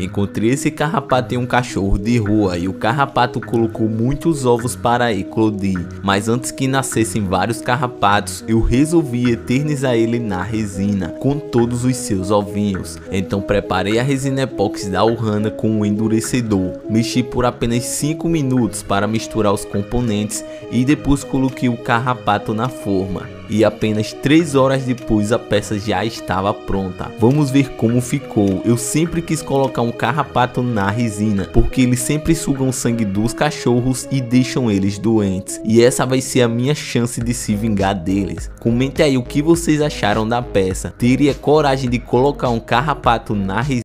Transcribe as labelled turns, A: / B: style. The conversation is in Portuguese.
A: Encontrei esse carrapato em um cachorro de rua e o carrapato colocou muitos ovos para eclodir, mas antes que nascessem vários carrapatos, eu resolvi eternizar ele na resina, com todos os seus ovinhos. Então preparei a resina epox da Ohana com um endurecedor, mexi por apenas 5 minutos para misturar os componentes e depois coloquei o carrapato na forma e apenas 3 horas depois a peça já estava pronta. Vamos ver como ficou. Eu sempre quis colocar um carrapato na resina, porque eles sempre sugam sangue dos cachorros e deixam eles doentes. E essa vai ser a minha chance de se vingar deles. Comente aí o que vocês acharam da peça. Teria coragem de colocar um carrapato na resina?